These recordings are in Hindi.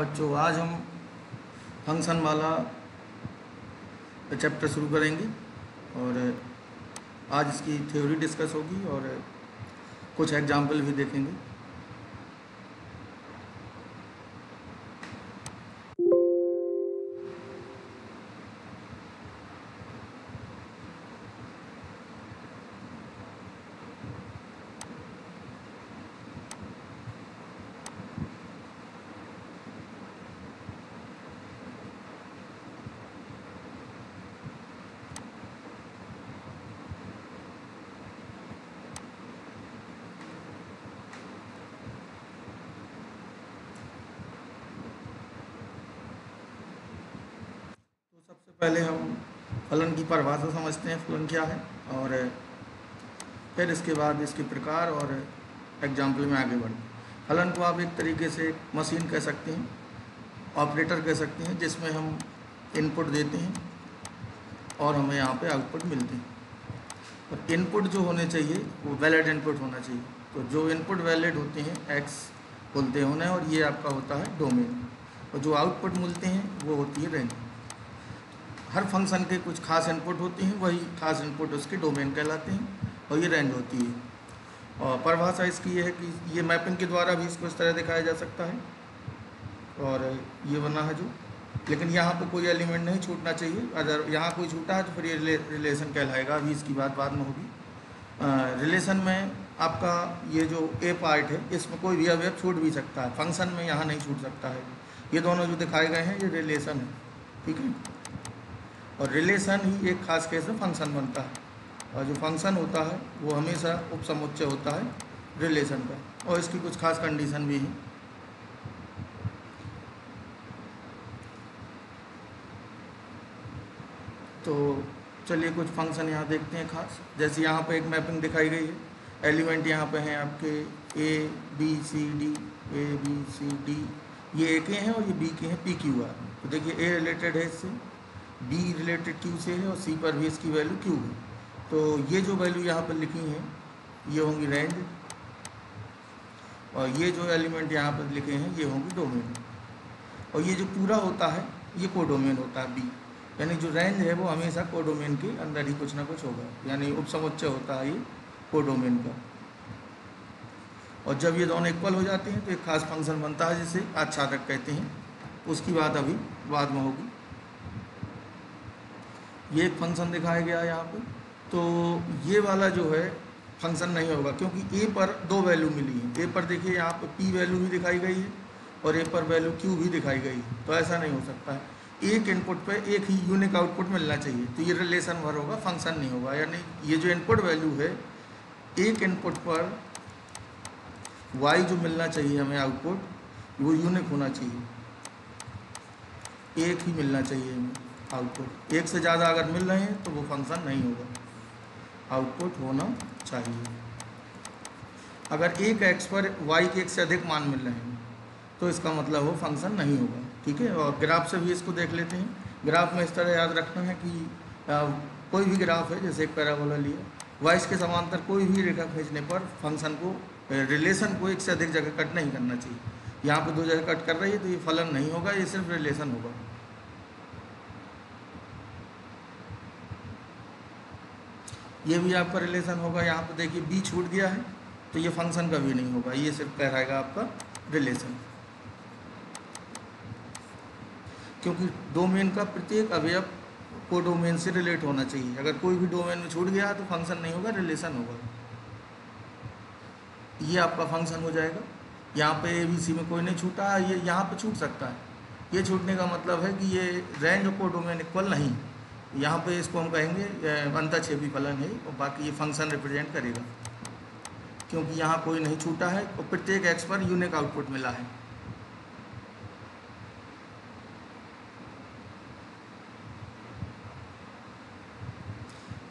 बच्चों, आज हम फ़ंक्शन वाला चैप्टर शुरू करेंगे और आज इसकी थ्योरी डिस्कस होगी और कुछ एग्ज़ाम्पल भी देखेंगे। पहले हम फलन की परिभाषा समझते हैं फलन क्या है और फिर इसके बाद इसके प्रकार और एग्ज़ाम्पल में आगे बढ़ें फलन को आप एक तरीके से मशीन कह सकते हैं ऑपरेटर कह सकते हैं, जिसमें हम इनपुट देते हैं और हमें यहाँ पे आउटपुट मिलते हैं। और इनपुट जो होने चाहिए, वो वैलिड इनपुट होना चाहिए। तो जो इनपुट वैलिड होते हैं एक्स बोलते हैं उन्हें और ये आपका होता है डोमेन और जो आउटपुट मिलते हैं, वो होती है रेंज हर फ़ंक्शन के कुछ खास इनपुट होते हैं वही खास इनपुट उसके डोमेन कहलाते हैं और ये रेंज होती है। और परिभाषा इसकी ये है कि ये मैपिंग के द्वारा भी इसको इस तरह दिखाया जा सकता है। और ये बना है जो लेकिन यहाँ पे कोई एलिमेंट नहीं छूटना चाहिए। अगर यहाँ कोई छूटा है तो फिर ये रिले, रिलेशन कहलाएगा। अभी इसकी बात बाद में होगी। रिलेशन में आपका ये जो ए पार्ट है इसमें कोई भी अवयव छूट भी सकता है। फ़ंक्शन में यहाँ नहीं छूट सकता है। ये दोनों जो दिखाए गए हैं ये रिलेशन है। ठीक है? और रिलेशन ही एक खास केस में फ़ंक्शन बनता है। और जो फ़ंक्शन होता है, वो हमेशा उपसमुच्चय होता है रिलेशन का। और इसकी कुछ खास कंडीशन भी है। तो चलिए कुछ फ़ंक्शन यहाँ देखते हैं खास। जैसे यहाँ पे एक मैपिंग दिखाई गई है। एलिमेंट यहाँ पे हैं आपके A B C D A B C D ये ए के हैं और ये बी के हैं पी क्यू आर तो देखिए ए रिलेटेड है इससे। बी रिलेटेड क्यू से है और सी पर भी इसकी वैल्यू क्यू है। तो ये जो वैल्यू यहाँ पर लिखी है, ये होंगी रेंज और ये जो एलिमेंट यहाँ पर लिखे हैं, ये होंगी डोमेन और ये जो पूरा होता है, ये कोडोमेन होता है बी यानी जो रेंज है वो हमेशा कोडोमेन के अंदर ही कुछ ना कुछ होगा। यानी उपसमुच्चय होता है ये कोडोमेन का। और जब ये दोनों इक्वल हो जाते हैं तो एक खास फ़ंक्शन बनता है, जिसे आच्छादक कहते हैं। उसकी बात अभी बाद में होगी। ये एक फ़ंक्शन दिखाया गया है यहाँ पे। तो ये वाला जो है फ़ंक्शन नहीं होगा, क्योंकि ए पर दो वैल्यू मिली है। ए पर देखिए, यहाँ पर पी वैल्यू भी दिखाई गई है और ए पर वैल्यू क्यू भी दिखाई गई है। तो ऐसा नहीं हो सकता है। एक इनपुट पे एक ही यूनिक आउटपुट मिलना चाहिए। तो ये रिलेशन भर होगा फ़ंक्शन नहीं होगा। यानी ये जो इनपुट वैल्यू है, एक इनपुट पर वाई जो मिलना चाहिए हमें आउटपुट वो यूनिक होना चाहिए। एक ही मिलना चाहिए हमें। आउटपुट। एक से ज़्यादा अगर मिल रहे हैं तो वो फ़ंक्शन नहीं होगा। आउटपुट होना चाहिए। अगर एक एक्स पर वाई के एक से अधिक मान मिल रहे हैं तो इसका मतलब वो फ़ंक्शन नहीं होगा। ठीक है? और ग्राफ से भी इसको देख लेते हैं। ग्राफ में इस तरह याद रखना है कि आ, कोई भी ग्राफ है जैसे एक पैराबोला लिया। वाइस के समांतर कोई भी रेखा खींचने पर फ़ंक्शन को रिलेशन को एक से अधिक जगह कट नहीं करना चाहिए। यहाँ पे दो जगह कट कर रही है तो ये फलन नहीं होगा ये सिर्फ़ रिलेशन होगा। ये भी आपका रिलेशन होगा, यहाँ पर देखिए बी छूट गया है तो ये फ़ंक्शन का भी नहीं होगा, ये सिर्फ़ कहलाएगा आपका रिलेशन क्योंकि डोमेन का प्रत्येक अवयव को डोमेन से रिलेट होना चाहिए। अगर कोई भी डोमेन में छूट गया तो फ़ंक्शन नहीं होगा रिलेशन होगा। ये आपका फ़ंक्शन हो जाएगा। यहाँ पे ए बी सी में कोई नहीं छूटा, ये यहाँ पे छूट सकता है। ये छूटने का मतलब है कि ये रेंज को डोमेन इक्वल नहीं। यहाँ पे इसको हम कहेंगे अंतक्षेपी फलन है और बाकी ये फ़ंक्शन रिप्रेजेंट करेगा। क्योंकि यहाँ कोई नहीं छूटा है और प्रत्येक एक्स पर यूनिक आउटपुट मिला है।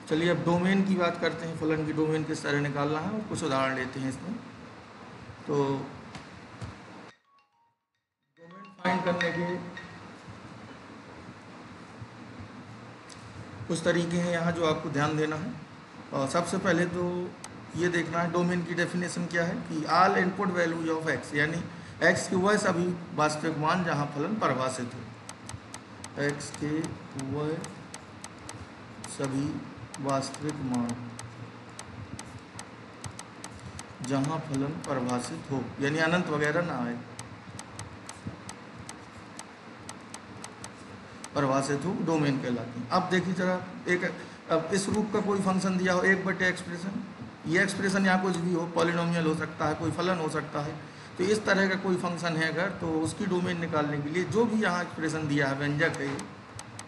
चलिए अब डोमेन की बात करते हैं। फलन की डोमेन किस तरह निकालना है और कुछ उदाहरण लेते हैं इसमें। तो डोमेन फाइंड करने के कुछ तरीके हैं यहाँ जो आपको ध्यान देना है। और सबसे पहले तो ये देखना है डोमेन की डेफिनेशन क्या है कि all input values of x यानी एक्स के वह सभी वास्तविक मान जहाँ फलन परिभाषित हो। एक्स के वह सभी वास्तविक मान जहाँ फलन परिभाषित हो, यानी अनंत वगैरह ना आए। परिभाषित हो डोमेन कहलाती हैं। अब देखिए जरा, एक, अब इस रूप का कोई फ़ंक्शन दिया हो, एक बटे एक्सप्रेशन ये एक्सप्रेशन यहाँ कुछ भी हो पॉलिनोमियल हो सकता है, कोई फलन हो सकता है तो इस तरह का कोई फ़ंक्शन है अगर तो उसकी डोमेन निकालने के लिए जो भी यहाँ एक्सप्रेशन दिया है, व्यंजक है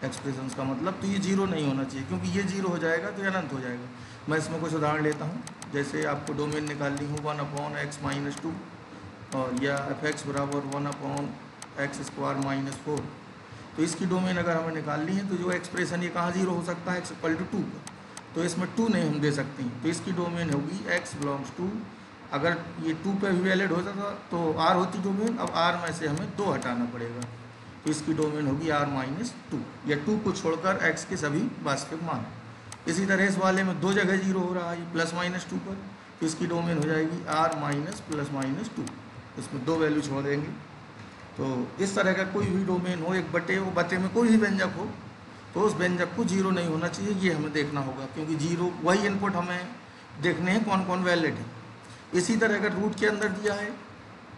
एक्सप्रेशन का मतलब तो ये ज़ीरो नहीं होना चाहिए, क्योंकि ये ज़ीरो हो जाएगा तो अनंत हो जाएगा। मैं इसमें कुछ उदाहरण लेता हूँ, जैसे आपको डोमेन निकालनी हो one upon x minus two और या एफ़ एक्स बराबर one upon x square minus four तो इसकी डोमेन अगर हमें निकालनी है तो जो एक्सप्रेशन ये कहाँ ज़ीरो हो सकता है? एक्स इक्वल टू टू तो इसमें टू नहीं हम दे सकते तो इसकी डोमेन होगी एक्स बिलोंग्स टू अगर ये टू पे भी वैलिड होता था तो आर होती डोमेन अब आर में से हमें दो हटाना पड़ेगा। तो इसकी डोमेन होगी आर माइनस टू या टू को छोड़कर एक्स के सभी वास्तविक मान। इसी तरह इस वाले में दो जगह ज़ीरो हो रहा है प्लस माइनस टू पर। तो इसकी डोमेन हो जाएगी R minus plus minus two इसमें दो वैल्यू छोड़ देंगे। तो इस तरह का कोई भी डोमेन हो, एक बटे वो बटे में कोई भी व्यंजक हो तो उस व्यंजक को ज़ीरो नहीं होना चाहिए, ये हमें देखना होगा, क्योंकि ज़ीरो वही इनपुट हमें देखने हैं कौन कौन वैलिड है। इसी तरह अगर रूट के अंदर दिया है,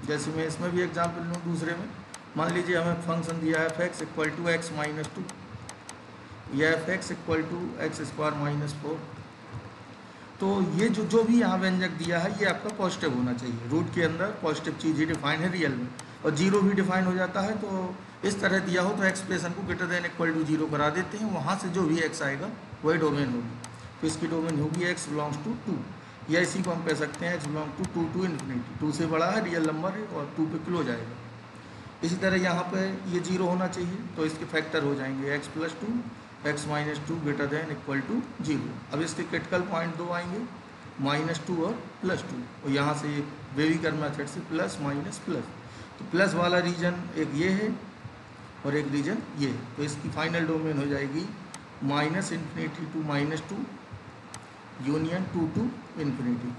जैसे मैं इसमें भी एग्ज़ाम्पल लूँ दूसरे में, मान लीजिए हमें फ़ंक्शन दिया है f x equal to x minus two या f x equal to x square minus four तो ये जो जो भी यहाँ व्यंजक दिया है, ये आपका पॉजिटिव होना चाहिए। रूट के अंदर पॉजिटिव चीज़ ही डिफाइन है रियल में। और ज़ीरो भी डिफाइन हो जाता है तो इस तरह दिया हो तो एक्सप्रेशन को greater than equal to zero करा देते हैं। वहाँ से जो भी एक्स आएगा, वही डोमेन होगी। तो इसकी डोमेन होगी एक्स बिलोंग्स टू टू या इसी को हम कह सकते हैं x belong to two to infinity two से बड़ा है रियल नंबर है, और टू पे क्लोज आएगा इसी तरह यहाँ पर ये ज़ीरो होना चाहिए तो इसके फैक्टर हो जाएँगे x plus two x minus two greater than equal to zero. अब इसके क्रिटिकल पॉइंट दो आएँगे माइनस टू और प्लस टू और यहाँ से ये वेविकर मेथड से प्लस माइनस प्लस तो प्लस वाला रीजन एक ये है और एक रीजन ये तो इसकी फाइनल डोमेन हो जाएगी minus infinity to minus two union two to infinity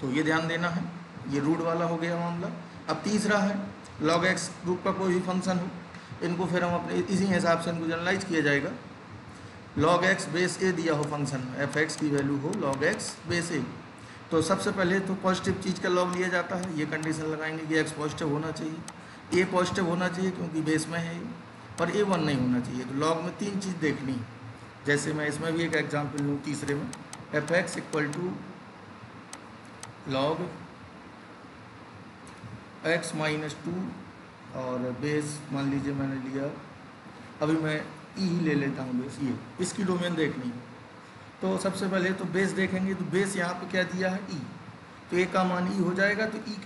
तो ये ध्यान देना है। ये रूट वाला हो गया मामला। अब तीसरा है लॉग एक्स ग्रुप का कोई भी फ़ंक्शन हो, इनको फिर हम अपने इसी हिसाब से इनको जनरलाइज किया जाएगा। लॉग एक्स बेस ए दिया हो फ़ंक्शन एफ़ एक्स की वैल्यू हो लॉग एक्स बेस ए तो सबसे पहले तो पॉजिटिव चीज़ का लॉग लिया जाता है। ये कंडीशन लगाएँगे कि एक्स पॉजिटिव होना चाहिए। ए पॉजिटिव होना चाहिए क्योंकि बेस में है। और ए वन नहीं होना चाहिए। तो लॉग में तीन चीज़ देखनी जैसे मैं इसमें भी एक एग्ज़ाम्पल लूँ तीसरे में। F x equal to log x minus two और बेस मान लीजिए मैंने लिया। अभी मैं ई e ही ले लेता हूँ बेस ये। इसकी डोमेन देखनी है। तो सबसे पहले तो बेस देखेंगे तो बेस यहाँ पे क्या दिया है? ई e। तो ए का मान ई e हो जाएगा तो ई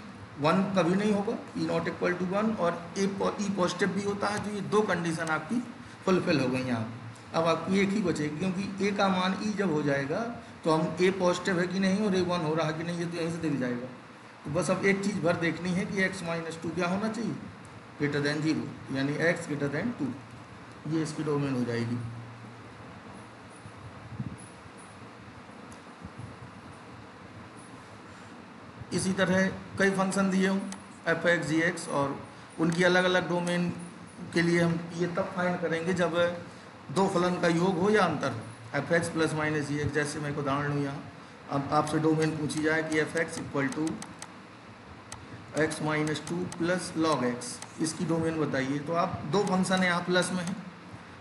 वन कभी नहीं होगा। E not equal to one और ए ई पॉजिटिव भी होता है तो ये दो कंडीशन आपकी फुलफिल हो गई यहाँ अब आपकी एक ही बचेगी, क्योंकि ए का मान ई जब हो जाएगा तो हम ए पॉजिटिव है कि नहीं और ए वन हो रहा है कि नहीं, ये तो यहीं से दिख जाएगा। तो बस अब एक चीज़ भर देखनी है कि एक्स माइनस टू क्या होना चाहिए? ग्रेटर देन ज़ीरो यानी एक्स ग्रेटर देन टू ये इसकी डोमेन हो जाएगी। इसी तरह कई फ़ंक्शन दिए हूँ एफ़ एक्स जी एक्स और उनकी अलग अलग डोमेन के लिए हम ये तब फाइंड करेंगे जब दो फलन का योग हो या अंतर हो। F x plus minus G x जैसे मैं एक उदाहरण लूँ यहाँ। अब आपसे डोमेन पूछी जाए कि f x equal to x minus two plus log x इसकी डोमेन बताइए। तो आप दो फ़ंक्शन यहाँ प्लस में हैं।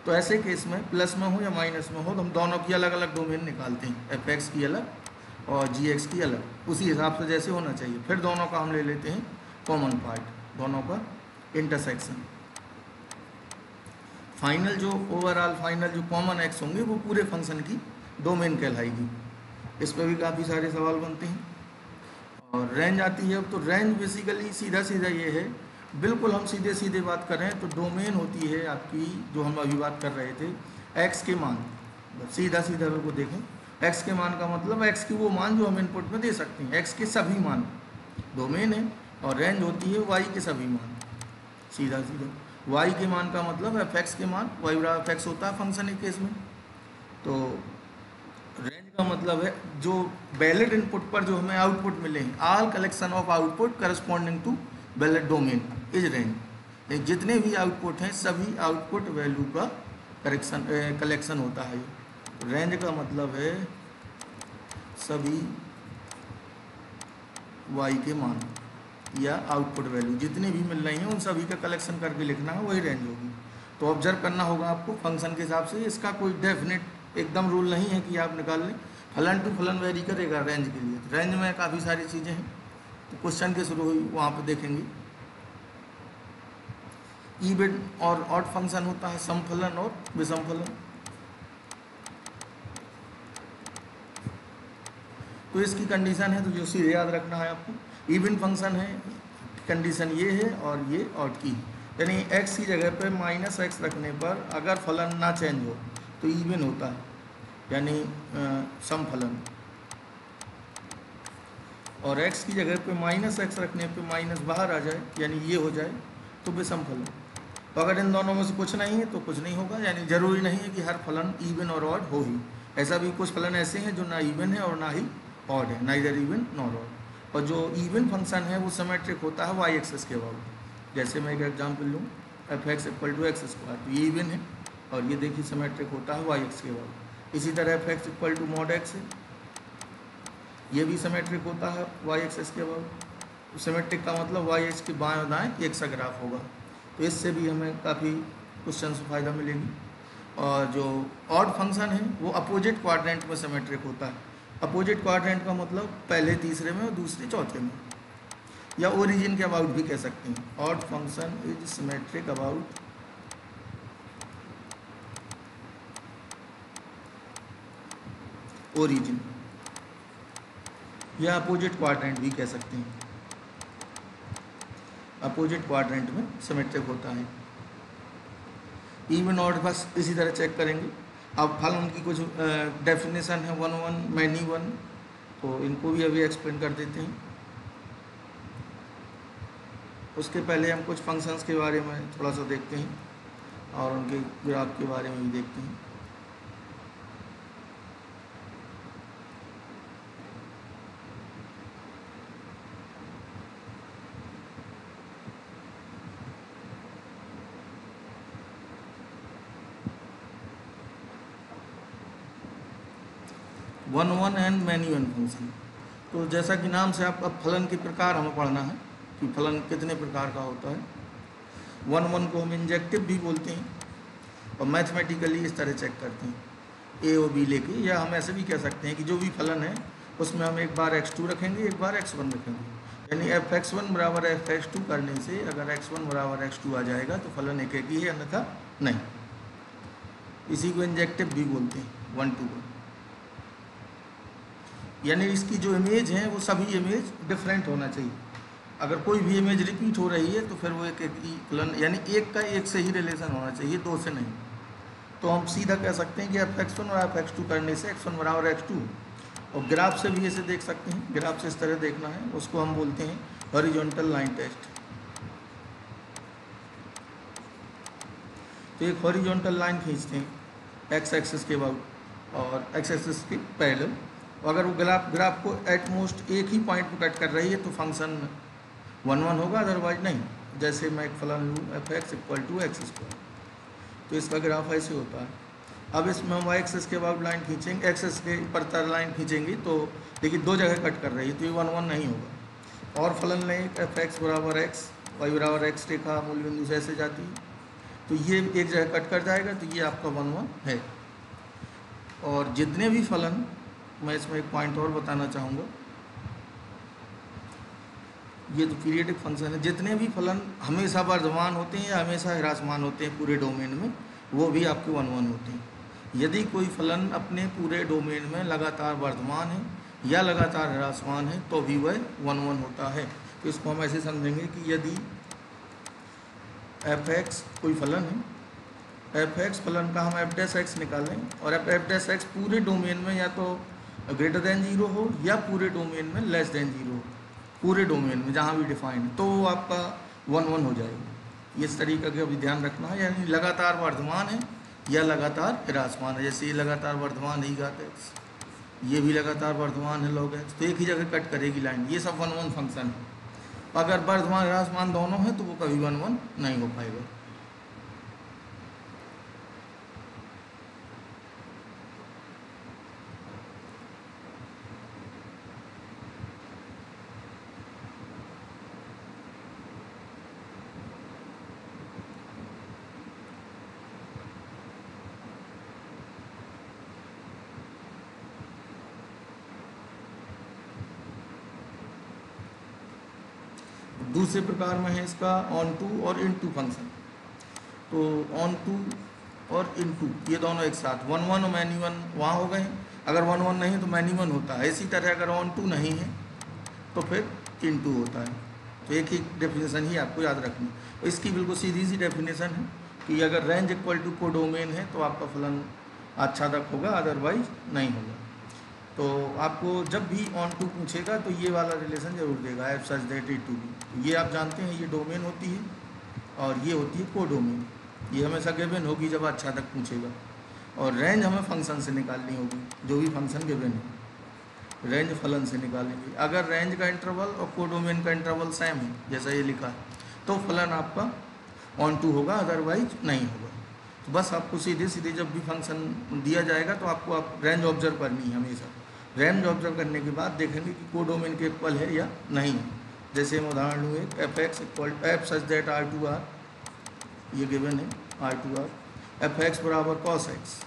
तो ऐसे केस में प्लस में हो या माइनस में हो तो हम दोनों की अलग अलग डोमेन निकालते हैं। एफ़ एक्स की अलग और जी एक्स की अलग। उसी हिसाब से जैसे होना चाहिए। फिर दोनों का हम ले लेते हैं कॉमन पार्ट दोनों का इंटरसेक्शन फाइनल जो ओवरऑल फाइनल जो कॉमन एक्स होंगे, वो पूरे फ़ंक्शन की डोमेन कहलाएगी। इस पर भी काफ़ी सारे सवाल बनते हैं। और रेंज आती है अब तो रेंज बेसिकली सीधा सीधा ये है। बिल्कुल हम सीधे सीधे बात कर रहे हैं तो डोमेन होती है आपकी, जो हम अभी बात कर रहे थे एक्स के मान। सीधा सीधा को देखें। एक्स के मान का मतलब एक्स की वो मान जो हम इनपुट में दे सकते हैं। एक्स के सभी मान। डोमेन है और रेंज होती है वाई के सभी मान। सीधा सीधा। वाई के मान का मतलब एफ़ एक्स के मान वाई बराबर एफ़ एक्स होता है फ़ंक्शन एक केस में। तो रेंज का मतलब है जो वैलिड इनपुट पर जो हमें आउटपुट मिले हैं all collection of output corresponding to valid domain is range जितने भी आउटपुट हैं, सभी आउटपुट वैल्यू का करेक्शन कलेक्शन होता है। रेंज का मतलब है सभी वाई के मान या आउटपुट वैल्यू जितने भी मिल रही हैं, उन सभी का कलेक्शन करके लिखना है, वही रेंज होगी। तो ऑब्ज़र्व करना होगा आपको फ़ंक्शन के हिसाब से। इसका कोई डेफिनेट एकदम रूल नहीं है कि आप निकाल लें। फलन टू फलन वेरी करेगा रेंज के लिए। रेंज में काफ़ी सारी चीज़ें हैं। तो क्वेश्चन के शुरू हुई वहाँ पर देखेंगे। ईबिड और ऑड फ़ंक्शन होता है सम फलन और विषम फलन तो इसकी कंडीशन है तो जो सीधे याद रखना है आपको। इवन फ़ंक्शन है कंडीशन ये है और ये ऑड की यानी एक्स की जगह पे माइनस एक्स रखने पर अगर फलन ना चेंज हो तो इवन होता है। यानी सम फलन और एक्स की जगह पे माइनस एक्स रखने पे माइनस बाहर आ जाए, यानी ये हो जाए तो विषम फलन तो अगर इन दोनों में से कुछ नहीं है तो कुछ नहीं होगा। यानी ज़रूरी नहीं है कि हर फलन इवन और ऑड हो ही। ऐसा भी कुछ फलन ऐसे हैं जो ना इवन है और ना ही ऑड है नाइदर इवन नॉर ऑड और जो इवन फ़ंक्शन है, वो सिमेट्रिक होता है वाई एक्सेस के अबाउट। जैसे मैं एक एग्ज़ाम्पल लूँ f x equal to x square तो ये इवन है, और ये देखिए सिमेट्रिक होता है वाई एक्स के अबाउट। इसी तरह f x equal to mod x है, ये भी सिमेट्रिक होता है वाई एक्सेस के अबाउट। सिमेट्रिक का मतलब वाई एक्स के बाएँ दाएँ एक सा ग्राफ होगा। तो इससे भी हमें काफ़ी क्वेश्चन से फ़ायदा मिलेगी। और जो ऑड फ़ंक्शन है, वो अपोजिट क्वाड्रेंट में सिमेट्रिक होता है। अपोजिट क्वाड्रेंट का मतलब पहले तीसरे में और दूसरे चौथे में। या ओरिजिन के अबाउट भी कह सकते हैं। Odd function is symmetric about origin या अपोजिट क्वाड्रेंट भी कह सकते हैं। अपोजिट क्वाड्रेंट में सिमेट्रिक होता है। इवन ऑड बस इसी तरह चेक करेंगे। अब फल उनकी कुछ डेफिनेशन है वन वन मैनी वन तो इनको भी अभी एक्सप्लेन कर देते हैं। उसके पहले हम कुछ फ़ंक्शंस के बारे में थोड़ा सा देखते हैं और उनके ग्राफ के बारे में भी देखते हैं one one and many one function तो जैसा कि नाम से आप, अब फलन के प्रकार हमें पढ़ना है कि फलन कितने प्रकार का होता है। वन वन को हम इंजेक्टिव भी बोलते हैं और मैथमेटिकली इस तरह चेक करते हैं। ए ओ बी लेके, या हम ऐसे भी कह सकते हैं कि जो भी फलन है, उसमें हम एक बार एक्स टू रखेंगे, एक बार एक्स वन रखेंगे। यानी एफ़ एक्स वन बराबर एफ़ एक्स टू करने से अगर एक्स वन बराबर एक्स टू आ जाएगा तो फलन एक एक ही है, अन्यथा नहीं। इसी को इंजेक्टिव भी बोलते हैं वन टू वन यानी इसकी जो इमेज है, वो सभी इमेज डिफरेंट होना चाहिए। अगर कोई भी इमेज रिपीट हो रही है तो फिर वो एक एक यानी एक का एक से ही रिलेशन होना चाहिए, दो से नहीं। तो हम सीधा कह सकते हैं कि एफ़ एक्स वन और एफ़ एक्स टू करने से एक्स वन बराबर एक्स टू और ग्राफ से भी ऐसे देख सकते हैं। ग्राफ से इस तरह देखना है, उसको हम बोलते हैं हॉरिजॉन्टल लाइन टेस्ट तो एक हॉरिजॉन्टल लाइन खींचते हैं एक्स एक्सिस के बाद और एक्स एक्सिस के पैरेलल अगर वो ग्राफ ग्राफ को एटमोस्ट एक ही पॉइंट पर कट कर रही है तो फ़ंक्शन वन वन होगा अदरवाइज़ नहीं। जैसे मैं एक फलन लूँ f x equal to x square तो इसका ग्राफ ऐसे होता है। अब इसमें हम वाई एक्सेस के बाद लाइन खींचेंगे एक्सेस के पर लाइन खींचेंगे तो देखिए दो जगह कट कर रही है तो ये वन वन नहीं होगा। और फलन लें एफ़ एक्स बराबर एक्स वाई बराबर एक्स रेखा मूल बिंदु से ऐसे जाती है। तो ये एक जगह कट कर जाएगा तो ये आपका वन वन है। और जितने भी फलन मैं इसमें एक पॉइंट और बताना चाहूँगा। ये तो पीरियडिक फ़ंक्शन है। जितने भी फलन हमेशा वर्धमान होते हैं या हमेशा हिरासमान होते हैं पूरे डोमेन में, वो भी आपके वन वन होते हैं। यदि कोई फलन अपने पूरे डोमेन में लगातार वर्धमान है या लगातार हिरासमान है तो भी वह वन वन होता है। तो इसको हम ऐसे समझेंगे कि यदि एफ़ एक्स कोई फलन है एफ़ एक्स फलन का हम एफ़ डेस एक्स निकालें और एफ़ एफ़ एक्स पूरे डोमेन में या तो ग्रेटर देन ज़ीरो हो या पूरे डोमेन में लेस देन ज़ीरो हो। पूरे डोमेन में, जहाँ भी डिफाइंड तो वो आपका वन वन हो जाएगा। इस तरीके का भी ध्यान रखना है, यानी लगातार वर्धमान है या लगातार हिरासमान है। जैसे ये लगातार वर्धमान ही गाते, ये भी लगातार वर्धमान है लॉग एक्स तो एक ही जगह कट करेगी लाइन ये सब वन वन फ़ंक्शन है। अगर वर्धमान ह्रासमान दोनों हैं तो वो कभी वन वन नहीं हो पाएगा। दूसरे प्रकार में है इसका ऑन टू और इन टू फ़ंक्शन तो ऑन टू और इन टू ये दोनों एक साथ। वन वन और मैनी वन वहाँ हो गए। अगर वन वन नहीं तो मैनी वन होता है। इसी तरह अगर ऑन टू नहीं है तो फिर इन टू होता है। तो एक ही डेफिनेशन ही आपको याद रखनी तो इसकी बिल्कुल सीधी सी डेफिनेशन है कि अगर रेंज इक्वल टू कोडोमेन है तो आपका फलन आच्छादक होगा अदरवाइज़ नहीं होगा। तो आपको जब भी ऑन टू पूछेगा तो ये वाला रिलेशन ज़रूर देगा f such that it to be ये आप जानते हैं, ये डोमेन होती है, और ये होती है को डोमेन ये हमेशा गिवन होगी जब अच्छा तक पूछेगा। और रेंज हमें फ़ंक्शन से निकालनी होगी, जो भी फ़ंक्शन गिवन है। रेंज फलन से निकालेंगे। अगर रेंज का इंटरवल और कोडोमेन का इंटरवल सेम है, जैसा ये लिखा है तो फलन आपका ऑन टू होगा अदरवाइज़ नहीं होगा। तो बस आपको सीधे सीधे जब भी फ़ंक्शन दिया जाएगा तो आपको आप रेंज ऑब्ज़र्व करनी है हमेशा। रेंज ऑब्ज़र्व करने के बाद देखेंगे कि कोडोमेन के इक्वल है या नहीं। जैसे हम उदाहरण लूँ एक f x equal f such that R to R ये गिवन है R to R f x बराबर कॉस एक्स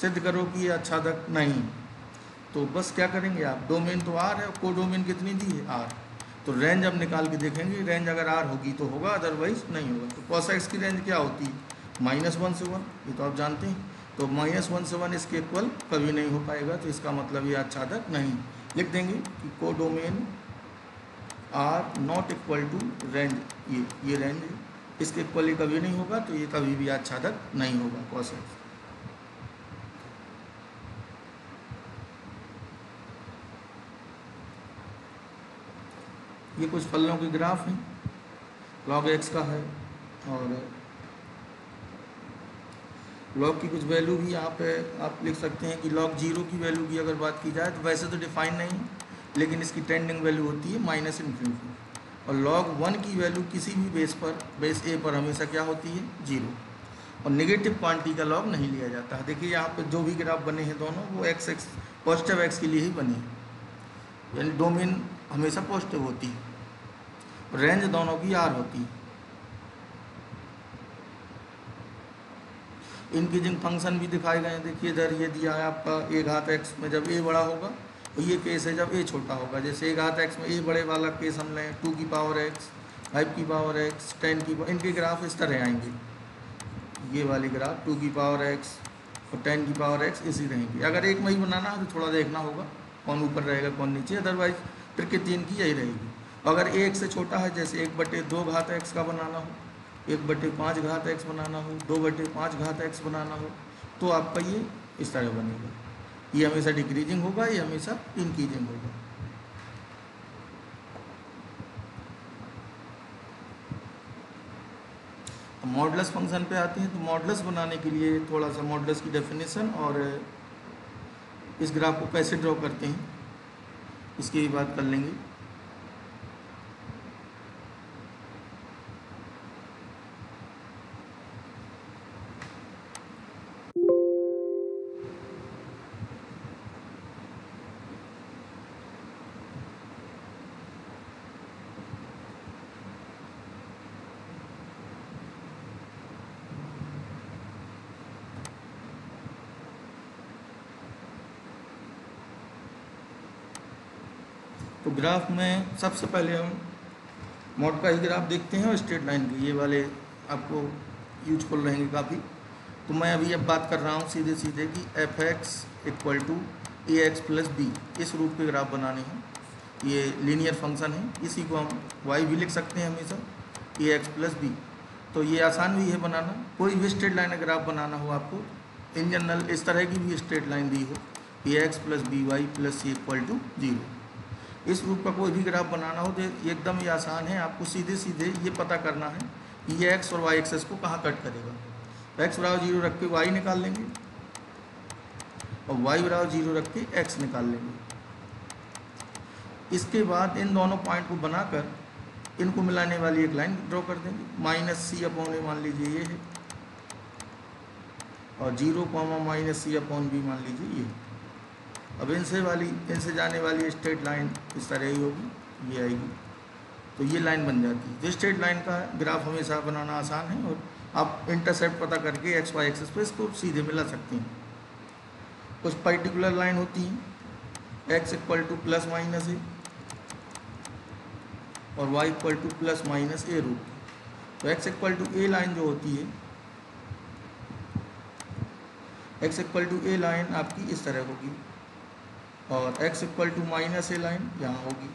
सिद्ध करो कि ये अच्छा तक नहीं। तो बस क्या करेंगे आप? डोमेन तो आर है को डोमेन कितनी दी है? आर तो रेंज अब निकाल के देखेंगे रेंज अगर आर होगी तो होगा अदरवाइज़ नहीं होगा। तो कॉस एक्स की रेंज क्या होती? है माइनस वन से वन ये तो आप जानते हैं। तो माइनस वन से वन इसके इक्वल कभी नहीं हो पाएगा तो इसका मतलब ये आच्छादक नहीं। लिख देंगे कि codomain are not equal to range ये ये रेंज इसके इक्वल ही कभी नहीं होगा तो ये कभी भी आच्छादक नहीं होगा कॉसेक्स ये कुछ फलों के ग्राफ हैं। लॉग एक्स का है और लॉग की कुछ वैल्यू भी यहाँ पे आप लिख सकते हैं कि लॉग ज़ीरो की वैल्यू की अगर बात की जाए तो वैसे तो डिफाइन नहीं लेकिन इसकी टेंडिंग वैल्यू होती है माइनस इन्फिनिटी और लॉग वन की वैल्यू किसी भी बेस पर बेस ए पर हमेशा क्या होती है? ज़ीरो और निगेटिव क्वांटिटी का लॉग नहीं लिया जाता है। देखिए यहाँ पर जो भी ग्राफ बने हैं दोनों, वो एक्स एक्स पॉजिटिव एक्स के लिए ही बने यानी डोमेन हमेशा पॉजिटिव होती है। रेंज दोनों की आर होती है। इंक्रीजिंग फ़ंक्शन भी दिखाए गए हैं, देखिए इधर ये दिया है आपका ए घात एक्स में जब ए बड़ा होगा तो ये केस है जब ए छोटा होगा। जैसे ए घात एक्स में ए बड़े वाला केस हम लें टू की पावर एक्स फाइव की पावर एक्स टेन की पावर इनके ग्राफ इस तरह आएँगे। ये वाली ग्राफ टू की पावर एक्स और टेन की पावर एक्स इसी रहेंगी। अगर एक में ही बनाना है तो थोड़ा देखना होगा, कौन ऊपर रहेगा, कौन नीचे अदरवाइज़ ट्रिक तीन की यही रहेगी। अगर एक से छोटा है, जैसे एक बटे दो घात एक्स का बनाना हो एक बटे पाँच घात एक्स बनाना हो, दो बटे पाँच घात एक्स बनाना हो तो आपका ये इस तरह बनेगा। ये हमेशा डिक्रीजिंग होगा, ये हमेशा इंक्रीजिंग होगा। मॉडलस फ़ंक्शन पे आते हैं तो मॉडलस बनाने के लिए थोड़ा सा मॉडलस की डेफिनेशन और इस ग्राफ को कैसे ड्रॉ करते हैं, इसकी भी बात कर लेंगे। तो ग्राफ में सबसे पहले हम मोड का ही ग्राफ देखते हैं और स्ट्रेट लाइन के ये वाले आपको यूजफुल रहेंगे काफ़ी। तो मैं अभी अब बात कर रहा हूँ सीधे सीधे कि f x equal to a x plus b इस रूप के ग्राफ बनाने हैं। ये लीनियर फ़ंक्शन है। इसी को हम वाई भी लिख सकते हैं हमेशा ए एक्स प्लस बी तो ये आसान भी है बनाना। कोई भी स्ट्रेट लाइन ग्राफ बनाना हो आपको इन जनरल इस तरह की भी स्ट्रेट लाइन दी हो। A x plus b y plus c equal to zero इस रूप का कोई भी ग्राफ बनाना हो तो एकदम ही आसान है। आपको सीधे सीधे ये पता करना है कि ये एक्स और वाई एक्सेस को कहाँ कट करेगा। एक्स बराबर ज़ीरो रख के वाई निकाल लेंगे और वाई बराबर ज़ीरो रख के एक्स निकाल लेंगे। इसके बाद इन दोनों पॉइंट को बनाकर इनको मिलाने वाली एक लाइन ड्रॉ कर देंगे। माइनस सी अपॉन ए मान लीजिए ये है और zero comma minus c upon b मान लीजिए ये अब इनसे वाली, इनसे जाने वाली स्ट्रेट लाइन इस तरह ही होगी, ये आएगी। तो ये लाइन बन जाती है। स्ट्रेट लाइन का ग्राफ हमेशा बनाना आसान है और आप इंटरसेप्ट पता करके एक्स, वाई एक्सेस पे इसको सीधे मिला सकते हैं। कुछ पर्टिकुलर लाइन होती हैं। X equal to plus minus a और y equal to plus minus a root. तो x equal to a line जो होती है, x equal to a line आपकी इस तरह होगी। और x equal to minus a line यहाँ होगी।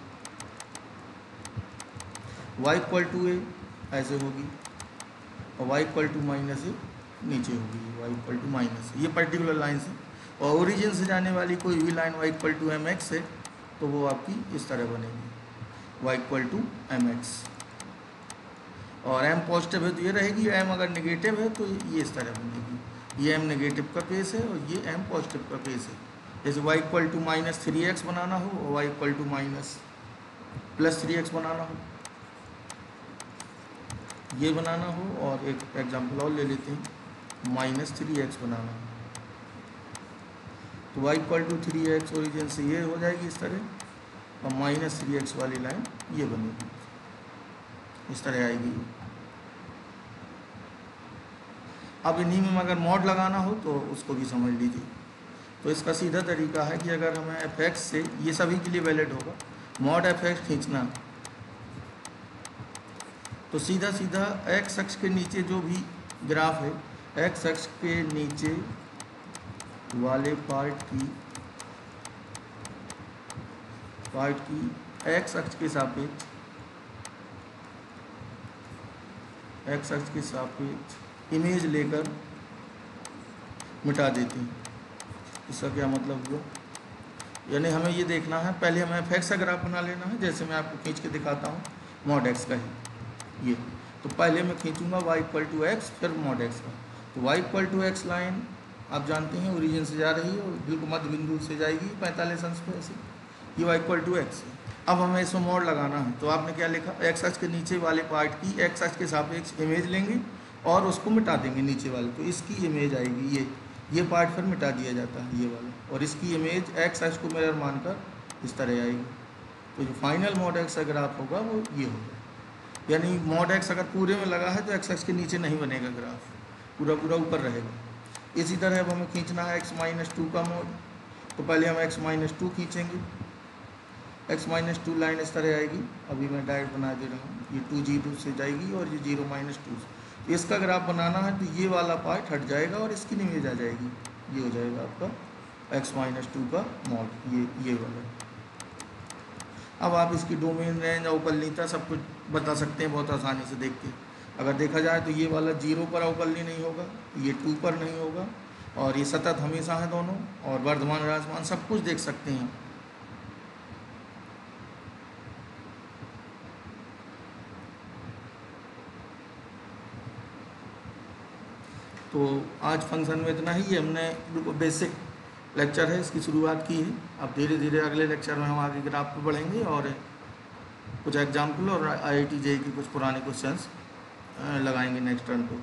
वाई इक्वल टू ए ऐसे होगी और y equal to minus a नीचे होगी। वाई इक्वल टू माइनस ये पर्टिकुलर लाइन से और ओरिजिन से जाने वाली कोई भी line y equal to m x है तो वो आपकी इस तरह बनेगी। Y equal to m x और एम पॉजिटिव है तो ये रहेगी एम अगर निगेटिव है तो ये इस तरह बनेगी। ये एम नेगेटिव का केस है और ये एम पॉजिटिव का केस है। जैसे y equal to minus three x बनाना हो और y equal to minus plus three x बनाना हो ये बनाना हो और एक एग्ज़ाम्पल और ले लेते हैं. माइनस थ्री एक्स बनाना हो. तो y equal to three x origin से ये हो जाएगी इस तरह. और माइनस थ्री एक्स वाली लाइन ये बनेगी इस तरह आएगी. अब इन्हीं में अगर मॉड लगाना हो तो उसको भी समझ लीजिए. तो इसका सीधा तरीका है कि अगर हमें एफ़ से ये सभी के लिए वैलिड होगा मॉड एफ़ एक्स खींचना। तो सीधा सीधा एक्स अक्ष के नीचे जो भी ग्राफ है एक्स अक्ष के नीचे वाले पार्ट की पार्ट की एक्स अक्ष के सापेक्ष एक्स अक्ष के सापेक्ष इमेज लेकर मिटा देते हैं। इसका क्या मतलब हुआ? यानी हमें ये देखना है, पहले हमें एफ़ एक्स का ग्राफ बना लेना है, जैसे मैं आपको खींच के दिखाता हूँ मॉड एक्स का ही, ये। तो पहले मैं खींचूँगा वाई इक्वल टू एक्स फिर मॉड एक्स का। तो y equal to x line आप जानते हैं ओरिजिन से जा रही है और बिल्कुल मध्य बिंदु से जाएगी, पैंतालीस अंश पे ऐसे। ये वाई इक्वल टू एक्स अब हमें इसमें मोड लगाना है। तो आपने क्या लिखा? एक्स एक्स के नीचे वाले पार्ट की एक्स एक्स के सापेक्ष इमेज लेंगे और उसको मिटा देंगे नीचे वाले। तो इसकी इमेज आएगी, ये। ये पार्ट फिर मिटा दिया जाता है, ये वाला। और इसकी इमेज एक्स एक्स को मिरर मानकर इस तरह आएगी तो जो फाइनल मॉड एक्स अगर आप होगा, वो ये होगा। यानी मॉड एक्स अगर पूरे में लगा है तो एक्स एक्स के नीचे नहीं बनेगा ग्राफ पूरा पूरा ऊपर रहेगा। इसी तरह अब हमें खींचना है एक्स माइनस टू का मोड तो पहले हम एक्स माइनस टू खींचेंगे। एक्स माइनस टू लाइन इस तरह आएगी। अभी मैं डायरेक्ट बना दे रहा हूँ। ये टू ज़ीरो से जाएगी और ये ज़ीरो माइनस टू से। इसका अगर आप बनाना है तो ये वाला पार्ट हट जाएगा और इसकी इमेज आ जाएगी। ये हो जाएगा आपका एक्स माइनस टू का मॉड ये ये वाला। अब आप इसकी डोमेन रेंज अवकलनीयता सब कुछ बता सकते हैं बहुत आसानी से देख के। अगर देखा जाए तो ये वाला ज़ीरो पर अवकलनीय नहीं होगा, ये टू पर नहीं होगा और ये सतत हमेशा है दोनों और वर्धमान राजमान सब कुछ देख सकते हैं। तो आज फ़ंक्शन में इतना ही, हमने बिल्कुल बेसिक लेक्चर है, इसकी शुरुआत की है। अब धीरे धीरे अगले लेक्चर में हम आगे ग्राफ पर बढ़ेंगे और कुछ एग्ज़ाम्पल और आई आई की कुछ पुराने क्वेश्चन लगाएँगे नेक्स्ट टर्न को